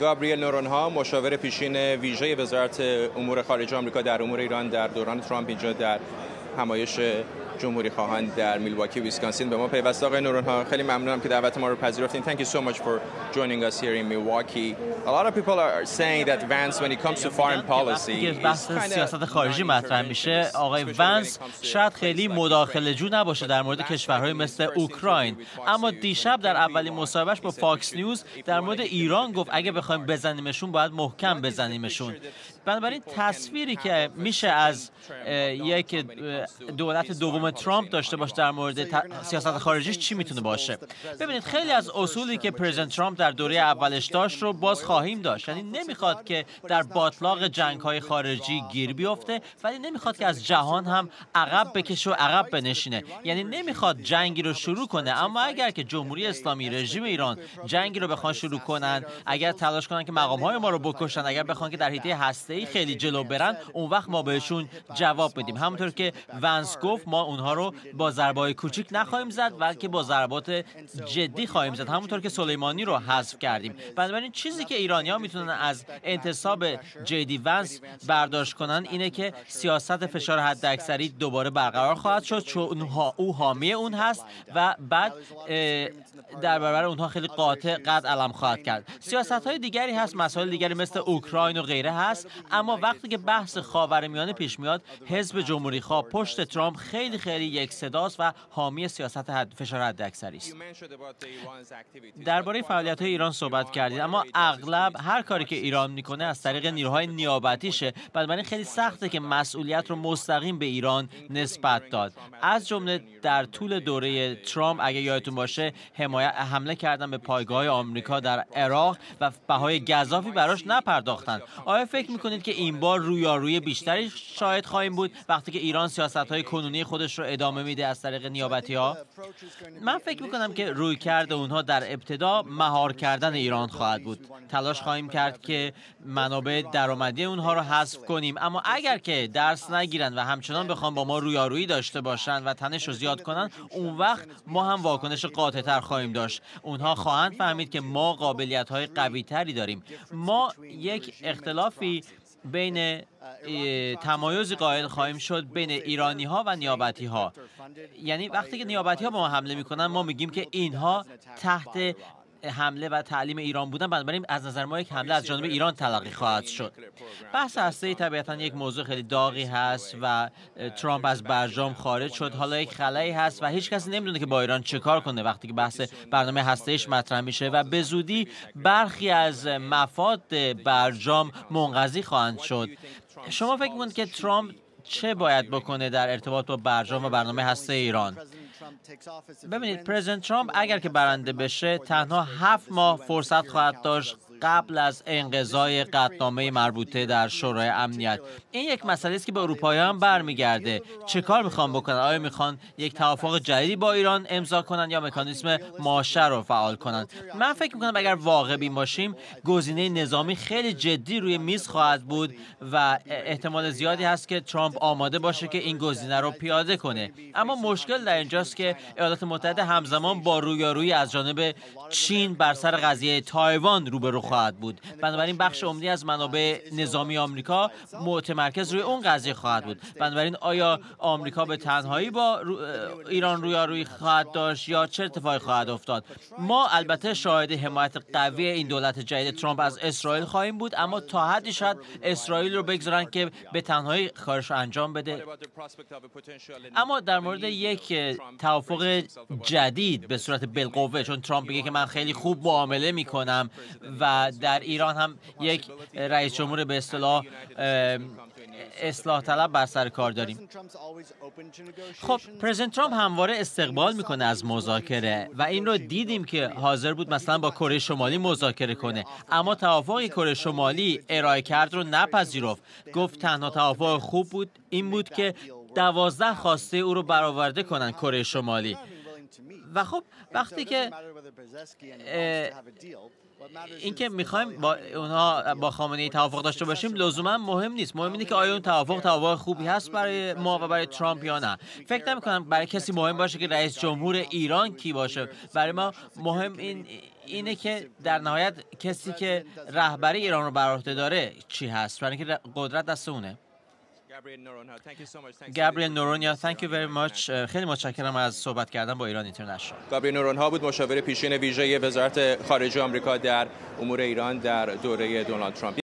گابریل نورونها مشاور پیشین ویژه وزارت امور خارجه آمریکا در امور ایران در دوران ترامپ اینجا در همایش جمهوری خواهان در میلواکی ویسکانسین به ما پیوسته آقای نورون ها خیلی ممنونم که دعوت ما رو پذیرفتین. Thank you so much for joining us here in Milwaukee. A lot of people are saying that Vance when it comes to foreign policy بحث سیاست خارجی مطرح میشه. آقای ونس شاید خیلی مداخله جو نباشه در مورد کشورهای مثل اوکراین. اما دیشب در اولین مصاحبهش با فاکس نیوز در مورد ایران گفت اگه بخوایم بزنیمشون باید محکم بزنیمشون. بنابراین تصویری که میشه از یک دولت دوم ترامپ داشته باشه در مورد سیاست خارجیش چی می‌تونه باشه؟ ببینید خیلی از اصولی که پرزیدنت ترامپ در دوره اولش داشت رو باز خواهیم داشت. یعنی نمی‌خواد که در باطلاق جنگ های خارجی گیر بیفته ولی نمی‌خواد که از جهان هم عقب بکشه و عقب بنشینه. یعنی نمی‌خواد جنگی رو شروع کنه. اما اگر که جمهوری اسلامی رژیم ایران جنگی رو بخوان شروع کنن اگر تلاش کنن که مقام های ما رو بکشن اگر بخوان که در حیطه هسته خیلی جلو برن اون وقت ما بهشون جواب بدیم همونطور که ونس گفت ما اونها رو با ضربای کوچیک نخواهیم زد بلکه با ضربات جدی خواهیم زد. همونطور که سلیمانی رو حذف کردیم. بنابراین چیزی که ایرانیا می‌تونن از انتصاب جدی ونس برداشت کنن اینه که سیاست فشار حداکثری دوباره برقرار خواهد شد چون او حامی اون هست و بعد در برابر اونها خیلی قاطع قد علم خواهد کرد. سیاست های دیگری هست مسائل دیگری مثل اوکراین و غیره هست اما وقتی که بحث خاورمیانه پیش میاد حزب جمهوری خواه پشت ترامپ خیلی خیلی یک صداست و حامی سیاست حد فشار حداکثری است. درباره فعالیت های ایران صحبت کردید اما اغلب هر کاری که ایران می‌کنه از طریق نیروهای نیابتیشه. بنابراین خیلی سخته که مسئولیت رو مستقیم به ایران نسبت داد. از جمله در طول دوره ترامپ اگه یادتون باشه حمایت حمله کردن به پایگاه آمریکا در عراق و بهای گذافی براش نپرداختن. آیا فکر می‌کنید که این بار رویارویی بیشتری شاهد خواهیم بود؟ وقتی که ایران سیاست های کنونی خودش رو ادامه میده از طریق نیابتی ها من فکر می‌کنم که روی کرده اونها در ابتدا مهار کردن ایران خواهد بود. تلاش خواهیم کرد که منابع درآمدی اونها رو حذف کنیم. اما اگر که درس نگیرن و همچنان بخوان با ما رویارویی داشته باشن و تنش رو زیاد کنن اون وقت ما هم واکنش قاطع تر خواهیم داشت. اونها خواهند فهمید که ما قابلیت های قوی تری داریم. ما یک اختلافی بین تمایزی قائل خواهیم شد بین ایرانی ها و نیابتی ها یعنی وقتی که نیابتی ها به ما حمله می‌کنن ما میگیم که اینها تحت حمله و تعلیم ایران بودن بنابراین از نظر ما یک حمله از جانب ایران تلقی خواهد شد. بحث هسته طبیعتا یک موضوع خیلی داغی هست و ترامپ از برجام خارج شد. حالا یک خلایی هست و هیچ کسی نمی‌دونه که با ایران چه کار کنه وقتی که بحث برنامه هستهش مطرح میشه و به زودی برخی از مفاد برجام منقضی خواهند شد. شما فکر می‌کنید که ترامپ چه باید بکنه در ارتباط با برجام و برنامه هسته ایران؟ ببینید پرزیدنت ترامپ اگر که برنده بشه تنها هفت ماه فرصت خواهد داشت قبل از انقضای قطنامه مربوطه در شورای امنیت. این یک مسئله است که به اروپایی هم برمیگرده. چه کار می‌خوان بکنن؟ آیا می‌خوان یک توافق جدیدی با ایران امضا کنن یا مکانیزم ماشه رو فعال کنن؟ من فکر می‌کنم اگر واقع بین باشیم گزینه نظامی خیلی جدی روی میز خواهد بود و احتمال زیادی هست که ترامپ آماده باشه که این گزینه رو پیاده کنه. اما مشکل در اینجاست که ایالات متحده همزمان با رویارویی از جانب چین بر سر قضیه تایوان روبرو خواهد بود. بنابراین بخش عمدی از منابع نظامی آمریکا متمرکز روی اون قضیه خواهد بود. بنابراین آیا آمریکا به تنهایی با رو... ایران رویارویی خواهد داشت یا چه اتفاقی خواهد افتاد؟ ما البته شاهد حمایت قوی این دولت جدید ترامپ از اسرائیل خواهیم بود اما تا حدی شاید اسرائیل رو بگذارن که به تنهایی کارش انجام بده. اما در مورد یک توافق جدید به صورت بالقوه چون ترامپ میگه که من خیلی خوب معامله می‌کنم و در ایران هم یک رئیس جمهور به اصطلاح اصلاح طلب بر سر کار داریم. خب پرزیدنت ترامپ همواره استقبال می‌کنه از مذاکره و این رو دیدیم که حاضر بود مثلا با کره شمالی مذاکره کنه. اما توافقی کره شمالی ارائه کرد رو نپذیرفت. گفت تنها توافق خوب بود این بود که دوازده خواسته او رو برآورده کنن کره شمالی. و خب وقتی که اینکه می‌خوایم با اونها با خامنه ای توافق داشته باشیم لزوما مهم نیست. مهم اینه که آیا اون توافق توافق خوبی هست برای ما و برای ترامپ یا نه. فکر نمی کنم برای کسی مهم باشه که رئیس جمهور ایران کی باشه. برای ما مهم این اینه که در نهایت کسی که رهبری ایران رو بر عهده داره چی هست؟ برای اینکه قدرت دست اونه. گابریل نورونیا thank you very much. خیلی متشکرم از صحبت کردن با ایران اینترنشنال. گابریل نورونها بود مشاور پیشین ویژه وزارت خارجه آمریکا در امور ایران در دوره دونالد ترامپ.